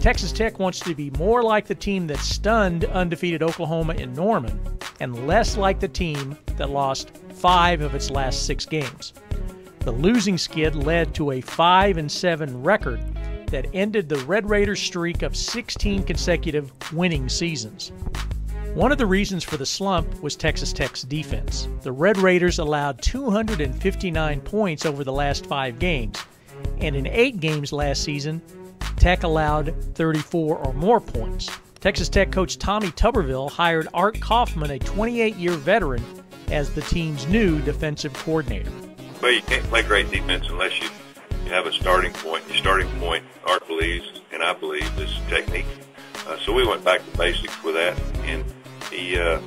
Texas Tech wants to be more like the team that stunned undefeated Oklahoma in Norman and less like the team that lost five of its last six games. The losing skid led to a 5 and 7 record that ended the Red Raiders streak of 16 consecutive winning seasons. One of the reasons for the slump was Texas Tech's defense. The Red Raiders allowed 259 points over the last 5 games, and in 8 games last season, Tech allowed 34 or more points. Texas Tech coach Tommy Tuberville hired Art Kaufman, a 28 year veteran, as the team's new defensive coordinator. Well, you can't play great defense unless you, you have a starting point. Your starting point, Art believes, and I believe, is technique. Uh, so we went back to basics with that, and he, uh,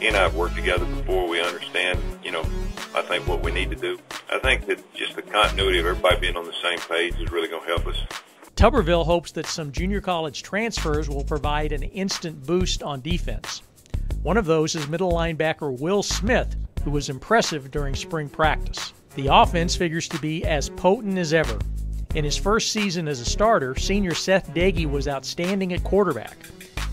he and I have worked together before. We understand, you know, I think what we need to do. I think that just the continuity of everybody being on the same page is really going to help us. Tuberville hopes that some junior college transfers will provide an instant boost on defense. One of those is middle linebacker Will Smith, who was impressive during spring practice. The offense figures to be as potent as ever. In his first season as a starter, senior Seth Doege was outstanding at quarterback.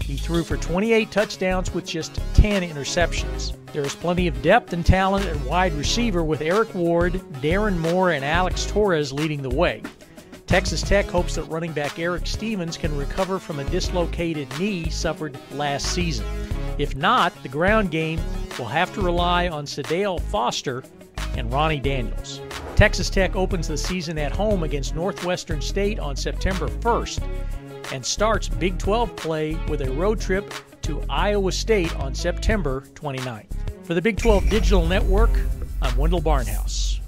He threw for 28 touchdowns with just 10 interceptions. There is plenty of depth and talent at wide receiver with Eric Ward, Darrin Moore, and Alex Torres leading the way. Texas Tech hopes that running back Eric Stephens can recover from a dislocated knee suffered last season. If not, the ground game will have to rely on Sadale Foster and Ronnie Daniels. Texas Tech opens the season at home against Northwestern State on September 1st and starts Big 12 play with a road trip to Iowa State on September 29th. For the Big 12 Digital Network, I'm Wendell Barnhouse.